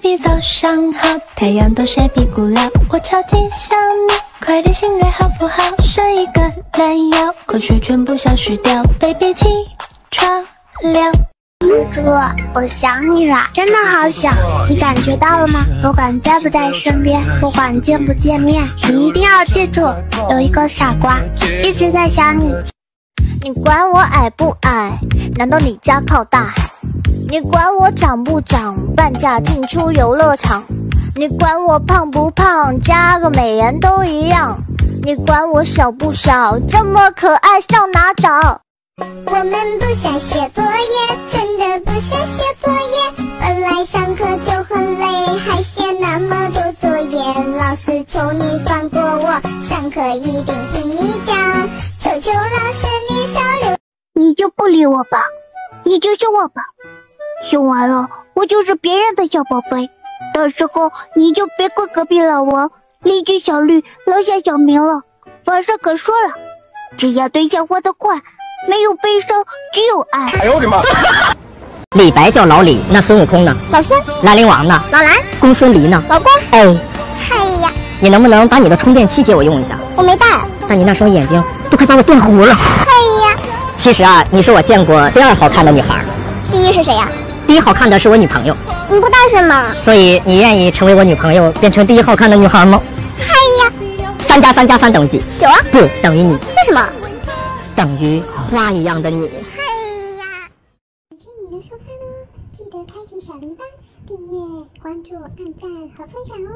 ，baby 早上好，太阳都晒屁股了，我超级想你，快点醒来好不好？伸一个懒腰，口水全部消失掉，baby 起床了。猪猪，我想你了，真的好想，你感觉到了吗？不管在不在身边，不管见不见面，你一定要记住，有一个傻瓜一直在想你。你管我矮不矮？难道你家靠大海？你管我长不长？半价进出游乐场。你管我胖不胖？加个美颜都一样。你管我小不小？这么可爱上哪找？我们不想写作业，真的不想写作业。本来上课就很累，还写那么多作业。老师求你放过我，上课一定听你讲。求求老师你少留。你就不理我吧，你就凶我吧，凶完了我就是别人的小宝贝，到时候你就别怪隔壁老王、邻居小绿、楼下小明了。凡事可说了，只要对象活得快。没有悲伤，只有爱。哎呦我的妈！李白叫老李，那孙悟空呢？老孙。兰陵王呢？老兰。公孙离呢？老公。哎，嗨呀！你能不能把你的充电器借我用一下？我没带。但你那双眼睛都快把我电糊了。嗨呀！其实啊，你是我见过第二好看的女孩。第一是谁呀？第一好看的是我女朋友。你不单身吗？所以你愿意成为我女朋友，变成第一好看的女孩吗？嗨呀！三加三加三等于几？九啊？不等于你。为什么？等于花一样的你。嗨呀！感谢你的收看哦，记得开启小铃铛、订阅、关注、按赞和分享哦。